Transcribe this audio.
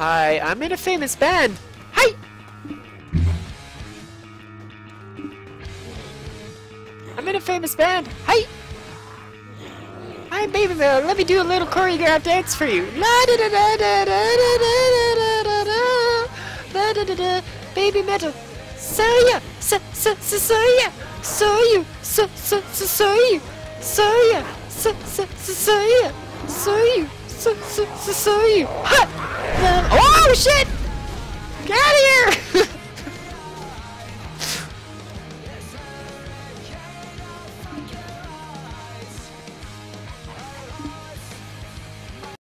Hi, I'm in a famous band. Hi! I'm in a famous band. Hi! Hi, baby bear. Let me do a little choreographed dance for you. La da da da da da da da da da da da da da da Babymetal. Soya, so so so soya, soya, so so so soya, soya, so so so soya, soya, so so so soya. Ha! shit!